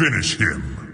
Finish him.